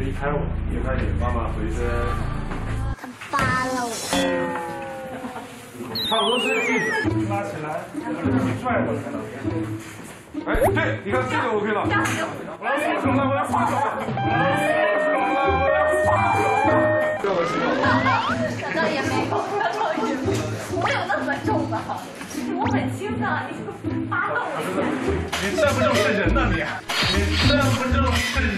你拍我，离开你，妈妈回身。他扒了我。差不多是句子，拉起来，你拽过来。哎，对，你看这个 OK 了。我来扶手，我来扶手。这个是这倒也没有，这倒也没有，我有那么重吗？我很轻的，你扒动我。你这不就是人呐你？你这不就是人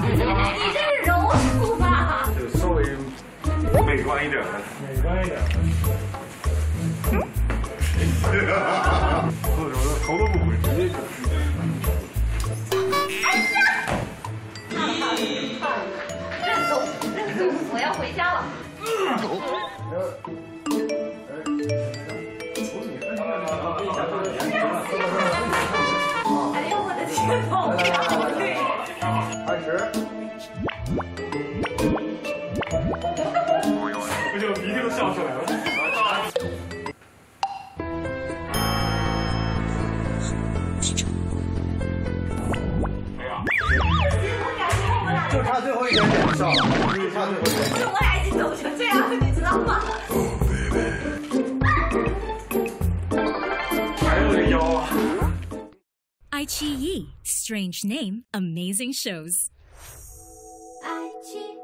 你这是柔术吧？就稍微美观一点的。美观一点。头都不回，直接就。哎呀！怕了怕了怕了，认怂认怂，我要回家了。哎呦我的天，好漂亮！开始。不行，鼻涕都笑出来了。就差最后一点点就上了，就差最后一点 iQIYI, strange name, amazing shows. 爱情。